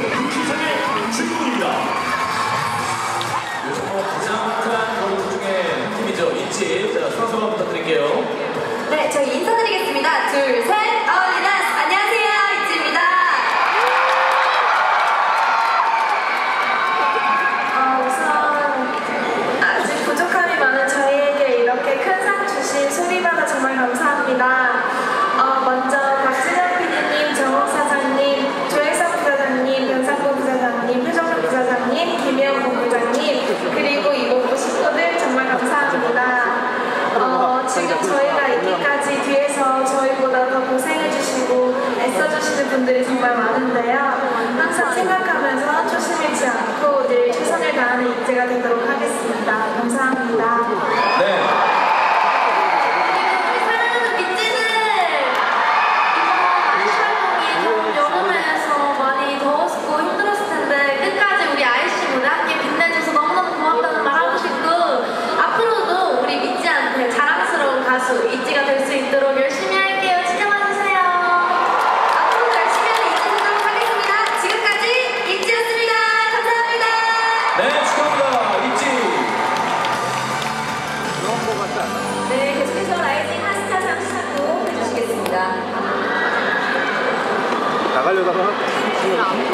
그 63의 주인공입니다. 요즘 뭐 가장 핫한 골프 중에 팀이죠. 인치. 자, 수강 소감 부탁드릴게요. 네, 저희 인사드리겠습니다. 둘, 셋. 그리고 이곳 오신분들 정말 감사합니다. 어, 지금 저희가 있기까지 뒤에서 저희보다 더 고생해주시고 애써주시는 분들이 정말 많은데요. 네, 계속해서 라이징 하스타 장시하고 해주시겠습니다. 나가려다가. 네,